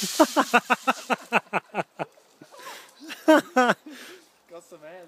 Got some air